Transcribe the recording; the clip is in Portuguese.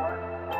Música